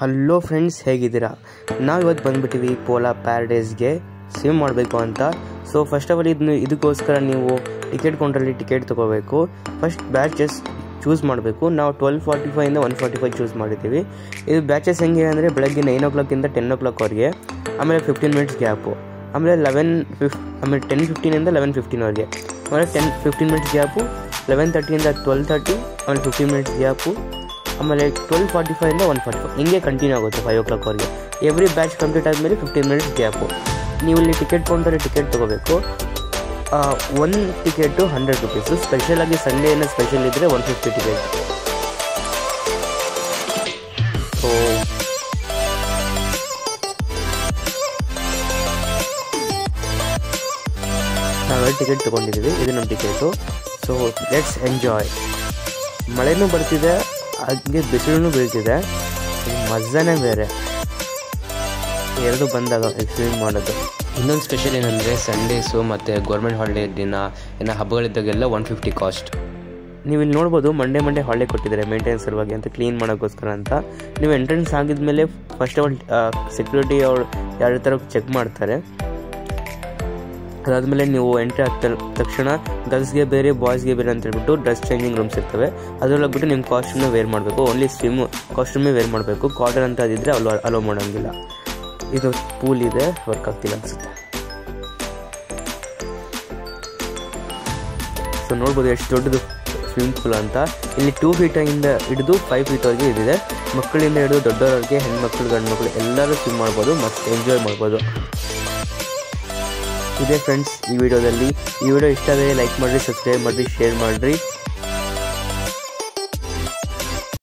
Hello friends ಹೇಗಿದ್ದೀರಾ? ನಾವು ಇವತ್ತು ಬಂದುಬಿಟ್ಟಿವಿ ಪೋಲಾ ಪ್ಯಾರಡೈಸ್ಗೆ ಸ್ವಿಮ್ ಮಾಡಬೇಕು ಅಂತ. ಸೊ ಫಸ್ಟ್ ಆಫ್ ಆಲ್ ಇದನ್ನು ಇದಕ್ಕೋಸ್ಕರ ನೀವು ಟಿಕೆಟ್ ಕೌಂಟ್ರಲ್ಲಿ ಟಿಕೆಟ್ ತೊಗೋಬೇಕು. ಫಸ್ಟ್ ಬ್ಯಾಚಸ್ ಚೂಸ್ ಮಾಡಬೇಕು. ನಾವು ಟ್ವೆಲ್ ಫಾರ್ಟಿ ಫೈವಿಂದ ಒನ್ ಫಾರ್ಟಿ ಫೈವ್ ಚೂಸ್ ಮಾಡಿದ್ದೀವಿ. ಇದು ಬ್ಯಾಚಸ್ ಹೆಂಗೆ ಅಂದರೆ ಬೆಳಗ್ಗೆ ನೈನ್ ಓ ಕ್ಲಾಕಿಂದ ಟೆನ್ ಓ ಕ್ಲಾಕ್ವರೆಗೆ ಆಮೇಲೆ ಫಿಫ್ಟೀನ್ ಮಿನಿಟ್ಸ್ ಗ್ಯಾಪು ಆಮೇಲೆ ಲೆವೆನ್ ಫಿಫ್ ಆಮೇಲೆ ಟೆನ್ ಫಿಫ್ಟೀನಿಂದ ಲೆವೆನ್ ಫಿಫ್ಟೀನ್ವರೆಗೆ ಆಮೇಲೆ ten fifteen minutes gap eleven ತರ್ಟಿಯಿಂದ twelve thirty ಆಮೇಲೆ ಫಿಫ್ಟೀನ್ ಮಿನಿಟ್ಸ್ ಗ್ಯಾಪು ಆಮೇಲೆ ಟ್ವೆಲ್ ಫಾರ್ಟಿ ಫೈವಿಂದ ಒನ್ ಫಾರ್ಟಿ ಫೈವ್ ಹಿಂಗೆ ಕಂಟಿನ್ಯೂ ಆಗುತ್ತೆ ಫೈವ್ ಓ ಕ್ಲಾಕ್ವರೆಗೆ ಎವ್ರಿ ಬ್ಯಾಚ್ ಕಂಪ್ಲೀಟ್ ಆದಮೇಲೆ ಫಿಫ್ಟೀನ್ ಮಿನಿಟ್ಸ್ ಗ್ಯಾಪು ನೀವು ಇಲ್ಲಿ ಟಿಕೆಟ್ ಕೌಂಟರಲ್ಲಿ ಟಿಕೆಟ್ ತೊಗೋಬೇಕು. ಒನ್ ಟಿಕೆಟು ಹಂಡ್ರೆಡ್ ರುಪೀಸು ಸ್ಪೆಷಲಾಗಿ ಸಂಡೇ ಏನೋ ಸ್ಪೆಷಲ್ ಇದ್ದರೆ ಒನ್ ಫಿಫ್ಟಿ ಟಿಕೆಟ್ ಸೊ ನಾವೆಲ್ಲ ಟಿಕೆಟ್ ತೊಗೊಂಡಿದ್ದೀವಿ. ಇದು ನಮ್ಮ ಟಿಕೆಟು ಸೊ ಲೆಟ್ಸ್ ಎಂಜಾಯ್ ಮಳೆನೂ ಬರ್ತಿದೆ. ಹಾಗೆ ಬಿಸಿಲು ಬೀಳ್ತಿದೆ. ಮಜಾನೇ ಬೇರೆ. ಎರಡು ಬಂದಾಗ ಸ್ವಿಮಿಂಗ್ ಮಾಡೋದು. ಇನ್ನೊಂದು ಸ್ಪೆಷಲ್ ಏನಂದರೆ ಸಂಡೇಸು ಮತ್ತು ಗೌರ್ಮೆಂಟ್ ಹಾಲಿಡೇ ದಿನ ಏನೋ ಹಬ್ಬಗಳಿದ್ದಾಗೆಲ್ಲ ಒನ್ ಫಿಫ್ಟಿ ಕಾಸ್ಟ್ ನೀವು ಇಲ್ಲಿ ನೋಡ್ಬೋದು ಮಂಡೇ ಮಂಡೇ ಹಾಲಿಡೇ ಕೊಟ್ಟಿದ್ದಾರೆ ಮೇಂಟೆನೆನ್ಸ್ ಸಲುವಾಗಿ ಅಂತ ಕ್ಲೀನ್ ಮಾಡೋಕ್ಕೋಸ್ಕರ ಅಂತ. ನೀವು ಎಂಟ್ರೆನ್ಸ್ ಆಗಿದ್ಮೇಲೆ ಫಸ್ಟ್ ಆಫ್ ಆಲ್ ಸೆಕ್ಯೂರಿಟಿ ಅವ್ರು ಯಾರ ಥರ ಚೆಕ್ ಮಾಡ್ತಾರೆ. ಅದಾದಮೇಲೆ ನೀವು ಎಂಟ್ರಿ ಆಗ್ತ ತಕ್ಷಣ ಗರ್ಲ್ಸ್ಗೆ ಬೇರೆ ಬಾಯ್ಸ್ಗೆ ಬೇರೆ ಅಂತ ಹೇಳ್ಬಿಟ್ಟು ಡ್ರೆಸ್ ಚೇಂಜಿಂಗ್ ರೂಮ್ಸ್ ಇರ್ತವೆ ಅದರೊಳಗ್ಬಿಟ್ಟು ನಿಮ್ಮ ಕಾಸ್ಟ್ಯೂಮ್ನ ವೇರ್ ಮಾಡಬೇಕು. ಓನ್ಲಿ ಸ್ವಿಮ್ ಕಾಸ್ಟ್ಯೂಮೇ ವೇರ್ ಮಾಡಬೇಕು. ಕಾಟನ್ ಅಂತ ಅದಿದ್ರೆ ಅಲೋ ಅಲೋ ಮಾಡೋಂಗಿಲ್ಲ. ಇದು ಪೂಲ್ ಇದೆ ವರ್ಕ್ ಆಗ್ತಿಲ್ಲ ಅನಿಸುತ್ತೆ. ಸೊ ನೋಡ್ಬೋದು ಎಷ್ಟು ದೊಡ್ಡದು ಸ್ವಿಮ್ಮಿಂಗ್ ಪೂಲ್ ಅಂತ. ಇಲ್ಲಿ ಟೂ ಫೀಟಿಂದ ಹಿಡಿದು ಫೈವ್ ಫೀಟ್ವರೆಗೆ ಇದಿದೆ. ಮಕ್ಕಳಿಂದ ಹಿಡಿದು ದೊಡ್ಡವರಿಗೆ, ಹೆಣ್ಮಕ್ಳು ಗಂಡು ಮಕ್ಕಳು ಎಲ್ಲರೂ ಸ್ವಿಮ್ ಮಾಡ್ಬೋದು ಮತ್ತು ಎಂಜಾಯ್ ಮಾಡ್ಬೋದು. ಇದೇ ಫ್ರೆಂಡ್ಸ್ ಈ ವಿಡಿಯೋದಲ್ಲಿ. ಈ ವಿಡಿಯೋ ಇಷ್ಟ ಆದರೆ ಲೈಕ್ ಮಾಡಿರಿ ಸಬ್ಸ್ಕ್ರೈಬ್ ಮಾಡಿರಿ ಶೇರ್ ಮಾಡಿರಿ.